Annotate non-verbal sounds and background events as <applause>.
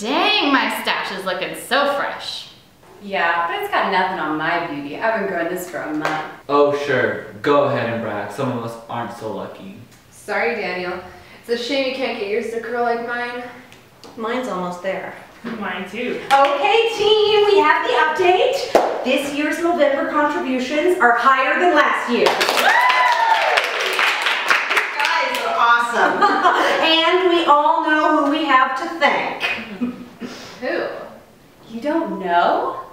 Dang, my stash is looking so fresh. Yeah, but it's got nothing on my beauty. I've been growing this for a month. Oh, sure. Go ahead and brag. Some of us aren't so lucky. Sorry, Daniel. It's a shame you can't get yours to curl like mine. Mine's almost there. Mine too. Okay, team, we have the update. This year's Movember contributions are higher than last year. You guys are awesome. <laughs> and we all know who we have to thank. <laughs> Who? You don't know?